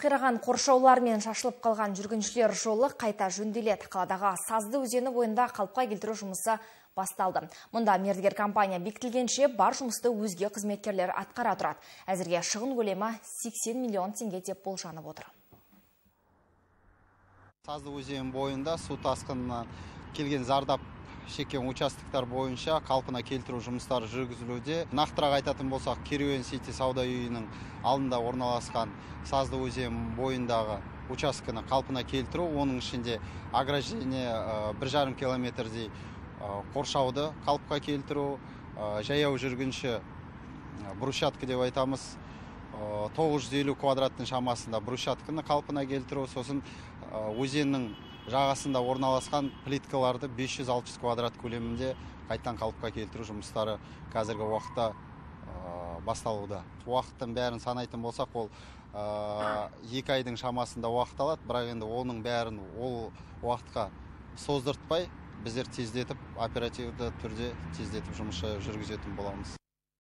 Қираған қоршаулар мен шашылып қалған жүргіншілер жолы қайта жөнделеді. Қаладағы Сазды өзені бойында қалыпқа келтіру жұмысы басталды. Мұнда мердігер компания бекітілгенше бар жұмысты өзге қызметкерлер атқара тұрады. Әзірге шығын көлемі 80 миллион теңге деп болжанып отыр. Сазды өзен бойында су тасқынынан келген зардап шеккен участоктар бойынша қалпына келтіру жұмыстары жүргізілуде. Нақтырақ айтатын болсақ керуен сити сауда үйінің алдында орналасқан сазды өзен бойындағы учаскені қалпына келтіру оның ішінде ограждение бір жарым километрдей қоршауды қалыпқа келтіру жаяу жүргінші брусчатка деп айтамыз. Тоғыз жүз елу квадраттың шамасында брусчатканы қалпына келтіру сосын өзеннің жағасында орналасқан плиткаларды 500-600 квадрат көлемінде қайтадан қалыпқа келтіру жұмыстары қазіргі уақытта басталуда. Уақыттың бәрін санайтын болсақ ол екі айдың шамасында уақыт алады бірақ енді оның бәрін ол уақытқа создыртпай біздер тездетіп оперативді түрде тездетіп жұмыс жүргізетін боламыз.